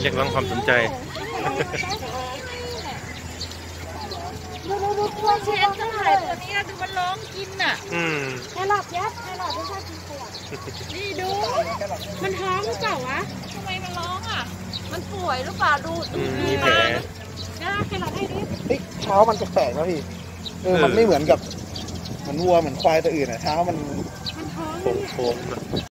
เรียกร้องความสนใจดูดูดูตัวเชเทั้งหลายตัวนี้ดูมันร้องกินน่ะอืมแครอทยัดแครอทไม่ชอบกินขยดนี่ดู มันท้องหรือเปล่าวะทำไมมันร้องอะ มันป่วยหรือเปล่าดูอืมีแผลนะแครอทให้ดิเฮ้ยเท้ามันแปลกๆนะพี่เออมันไม่เหมือนกับ มันวัวเหมือนควายตัวอื่นอะเท้ามันมันท้องโค้งๆ